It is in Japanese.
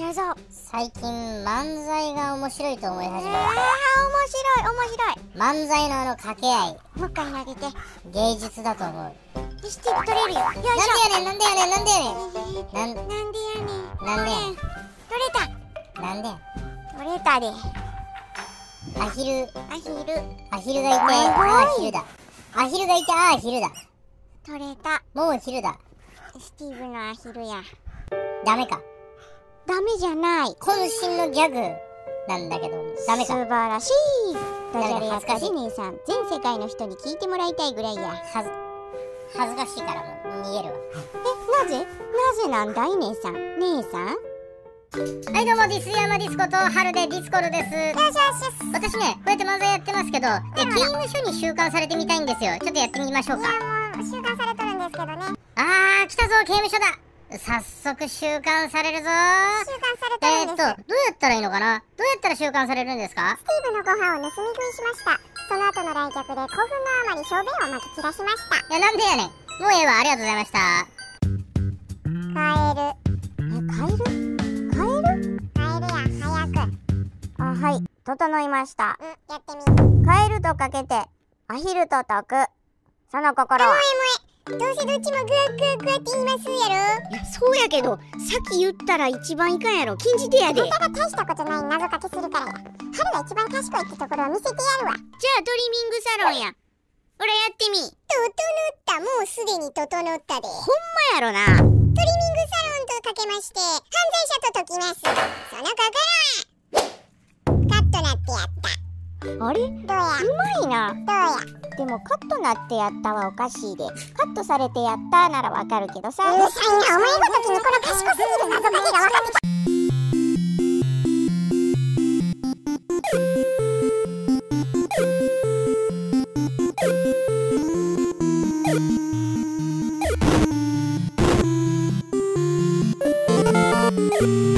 やぞ。最近漫才が面白いと思い始めあー面白い面白い。た漫才のあの掛け合い。もう一回投げて。芸術だと思う。スティック取れるよ。よいしょ。でやねんなんでやねんなんでやねん。なんなんでやねん。なんでや取れなんでた取れたで。アヒル。アヒル。アヒルがいてああヒルだ。アヒルがいてああヒルだ。取れた。もうヒルだ。スティーブのアヒルや。ダメかダメじゃない。渾身のギャグなんだけど。ダメか素晴らしい。ダジャレやった恥ずかしい。で姉さん全世界の人に聞いてもらいたいぐらいやはず恥ずかしいからもう逃げるわ。えなぜ？なぜなんだい？姉さん。姉さん？はいどうもディスヤマディスコと春でディスコルです。私ねこうやって漫才やってますけど。え刑務所に収監されてみたいんですよ。ちょっとやってみましょうか。もう収監されとるんですけどね。あー来たぞ刑務所だ早速収監されるぞ。収監されえー、っとどうやったらいいのかな？どうやったら収監されるんですか？スティーブのご飯を盗み食いしました。その後の来客で興奮のあまり小便をまき散らしました。いやなんでやねん。もうええわ。ありがとうございました。カエル。えカエル？カエル？カエルや早く。あはい。整いました。うんやってみカエルとかけてアヒルと解く。その心はどうせどっちもグーグーグーって言いますやろ？いやそうやけどさっき言ったら一番いかんやろ。禁じ手やで。じゃああんたが大したことない謎かけするから。や春が一番賢いってところを見せてやるわ。トリミングサロンや。ほらやってみ。整ったもうすでに整ったで。ほんまやろな。トリミングサロンとかけまして犯罪者と解きます。その心。はカッとなってやった。あれ？うどうや？まいな。どうや？でもカットなってやったはおかしいでカットされてやったならわかるけどさうるさいなお前ごときのこの賢すぎる謎かけが分かってきたうん。